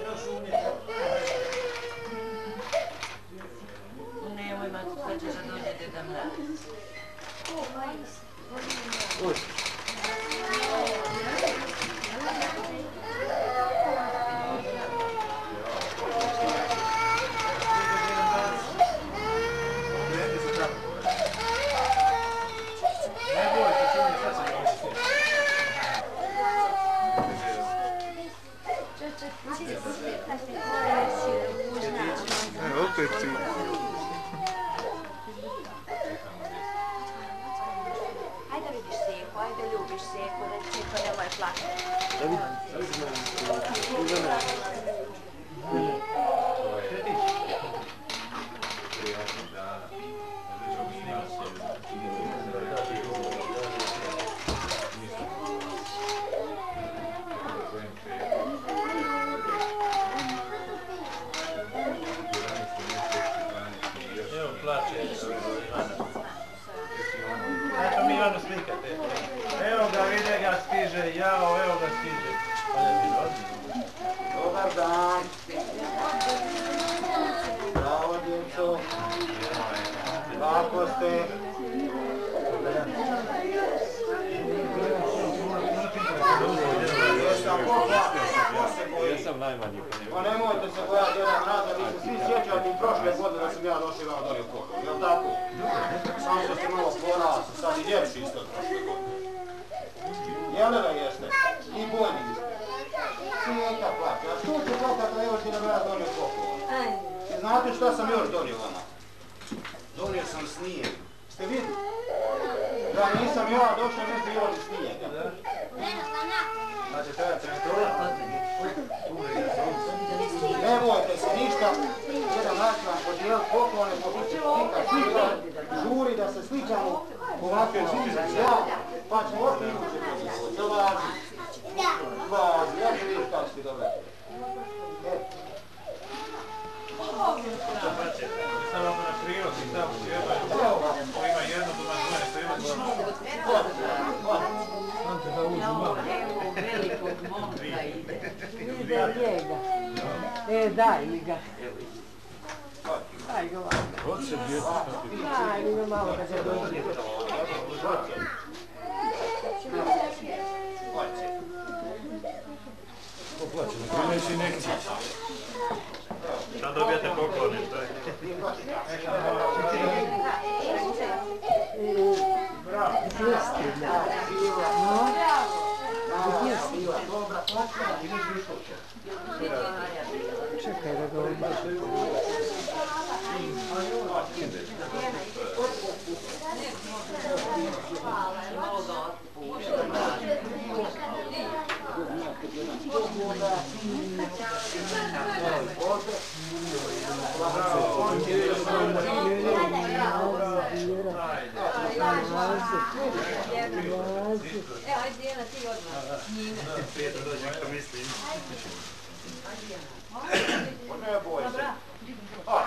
Gracias. Fifteen. Najmanji. Pa nemojte se bojati jedan razlog, vi se svi sjećate i prošle godine da sam ja došao dolje u pokoj, jel tako? Samo što ste malo porasli, sad i ljepši isto prošle godine. Jel da jeste? I bolji ste. Sijeka plaća, a što će plakati da još jedan ja dolje u pokoj? I znate šta sam još donio vama? Donio sam snijeg. Ste vidjeli? Da nisam ja došao, ne bi još snijega. Znači, treba trenutora. Ne bojte se ništa, jedan vam podijeliti poklone, slika slika, žuri da se sličamo ovako ja, pa ćemo iduće podijeliti. Jel važi? Važi, ja ću vidjeti kako ste dobro. E, Samo na prirodi, tamo sjebaju. Ima jedno, ima dvoje, to ima dvoje. Evo velikog momka ide. Ide njega. E, daj mi ga. Daj ga malo. Daj mi ga malo da se dođe. Neći nekci. Sad dobijete poklone, to je. Pljusni, da. No, pljusni. Čekaj da ga odbržim. Evo, ajde Dijana, ti odmah. Prijatelj dođe što mislim. Уже больше. О,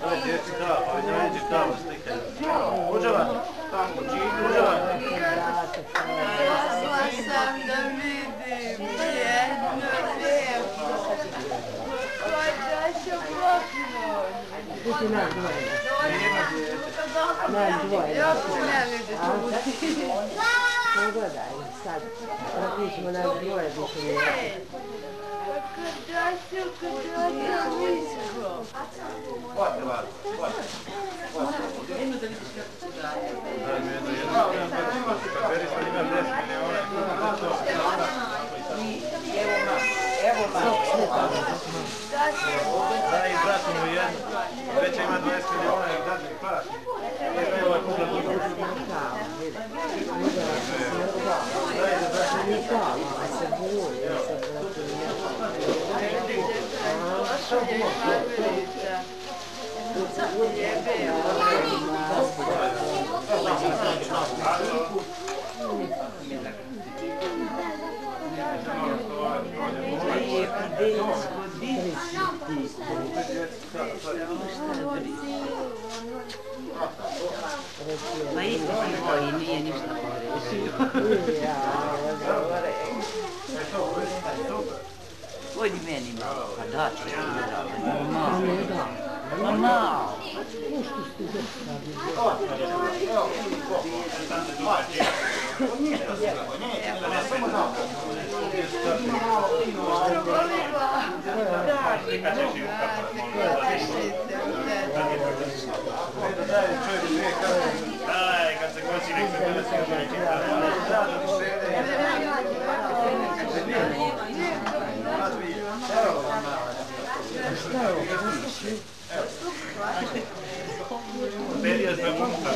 да, дети, там. Nah, dua, dua, dua. Da, i brat mu jedno. Veća ima 20 miliona i dadne plaši. Jedna je ovaj kuda dugo. Thank you. Боись, что я не что говорю. Ой, не меня не Да, Мама! Мама! Мама! Dai, kad se kosi, nek se gleda se može reći. Perija za muka.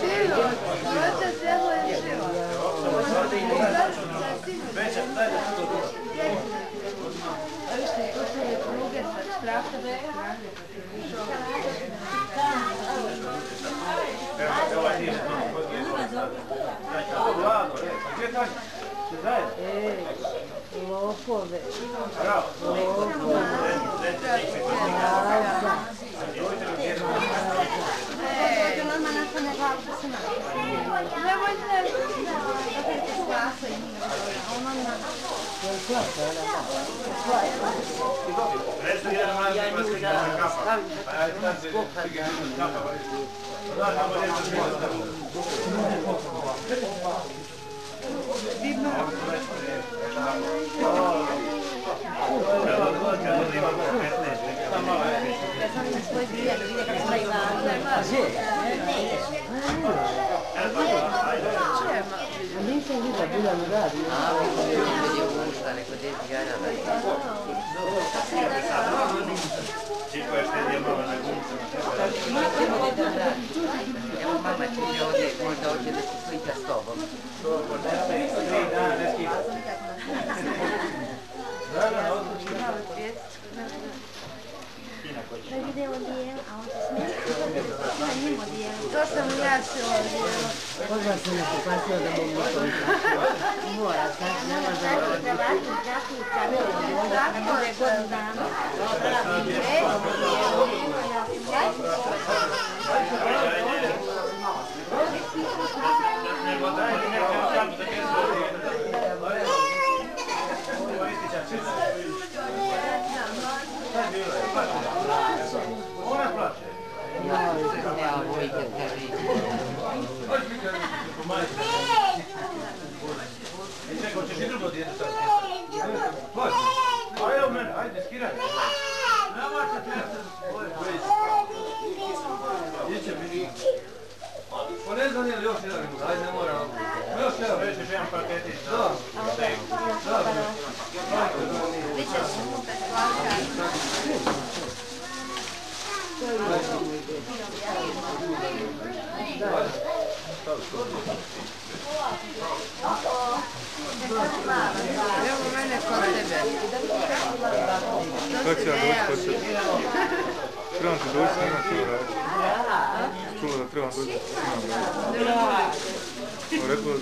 Život, ovo se zelo je život. Veća, daj da se to Lopove. Lopove. Alza. Alza. Ah, devo stare con te, ti gara. Je štedio malo na gumicama. Evo mama ti mi ovdje, možda hoće da se slika s tobom. Tri dana ne skida. Dragana, odluči. To sam ja se ovdje. Odmah sam mi popatio da mogu to Mora, sad ne može Nego j'ai un paquet. Да. Ръква.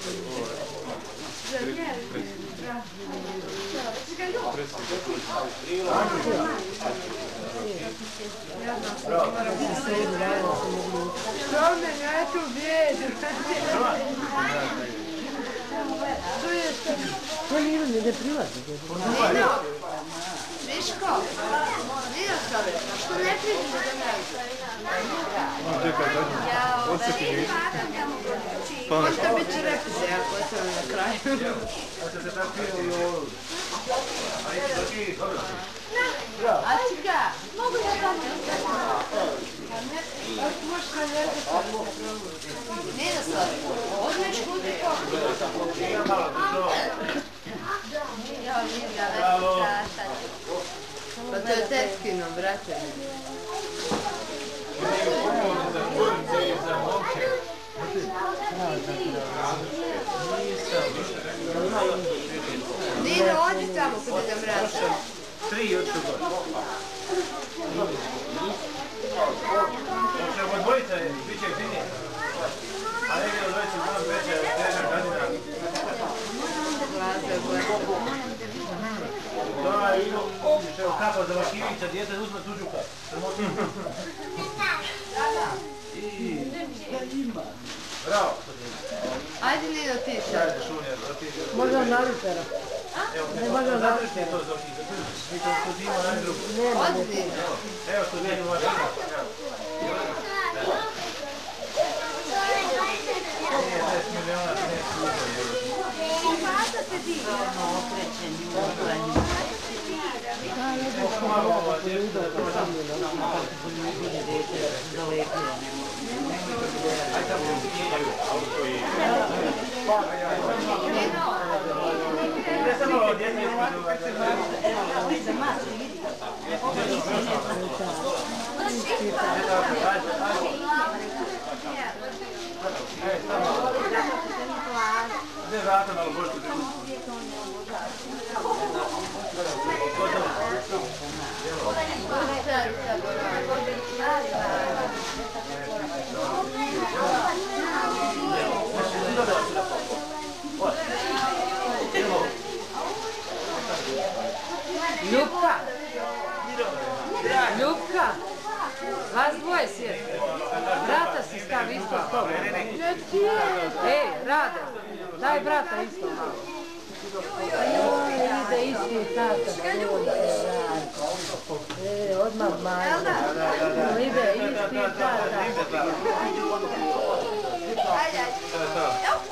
Что меня эту Что ли не прилазит? Мишко, видел, что ли? Что не прилазит? Ouça aqui nisso. Pão. Quando também te refizer, ouça na craia. Ouça, você está aqui, eu... Aí, aqui, olha. Não, a tiga. Não vou levar Ne da sad, odmeš kudi to. Ja, vidjela da se strašati. Pa to je tetkino, brate. Bravo. Odi tamo kod. Tri još tu gore. Dvojica je, bit će. A znam. Da, evo kapa za Vakivića, djete uzme tuđu kapu. Bravo. Ajde Nino ti sad. Ajde, šunje, da ti... Možda na litera. Evo, Ne može da zadrži to mi to studimo na drugu. Nino. Evo što vidim vaš Nije 10 miliona, ne služba. Malo ova djeca, ne samo ova djeca, Ne Esatto, non lo voglio. S tobom. Ej, Rade, daj brata isto malo. Ide isti tata. E, odmah malo. Ide isti tata.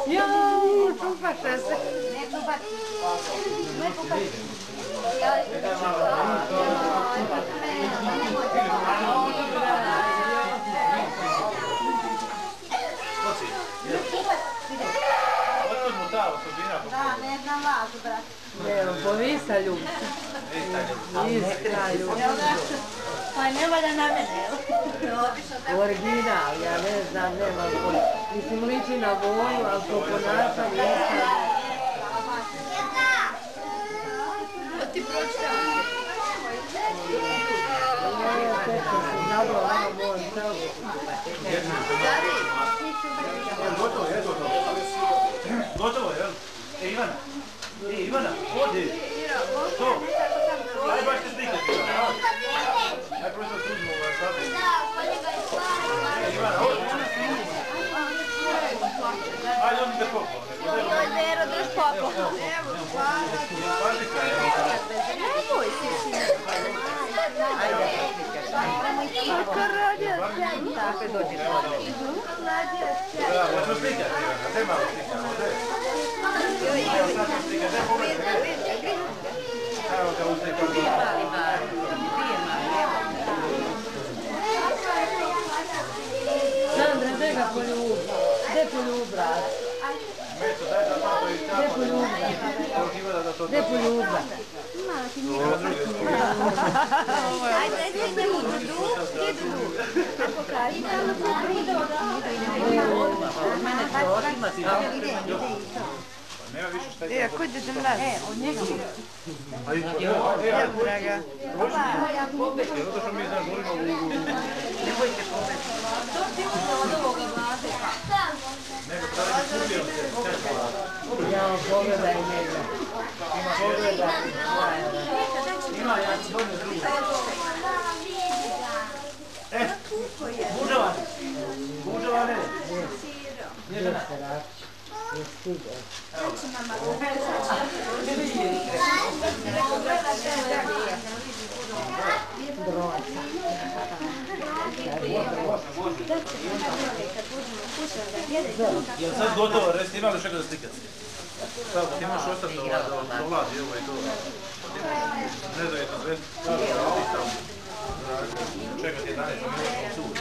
Jao, čupaše se. Otkud Evo, povisa ljubka. Iskra ljubka. Pa ne valja na mene, jel? Original, ja ne znam, nema ko. Mislim, liči na volju, ali po ponašanju iskra. ti pročitao. Ja, teško se zabla, ono pravo. Stari, Gotovo, je gotovo. Gotovo, jel? E, Ivana. E, Ivana, Caralho, poljubi? Evo, Ivana, da to... Gdje poljubi? Ovo druge sluge. Ajde, ajde, idemo do du. Gdje do du? Kako kaže? Idemo do du. Nema više šta e, a ko ide da mlazi? E, od njega. Evo, draga. Zato što mi znaš volimo u... Nego pravi se. Ja, pogledaj njega. Pogledaj. Ima, ja ću donio drugu. E, se rači? Je stigao. Droca. Jel sad gotovo, resti, ima li što da slikati? Samo, ti imaš ostati ovaj, dolazi ovo i to. Ne da je to sve. Čekati 11 minuta u sud.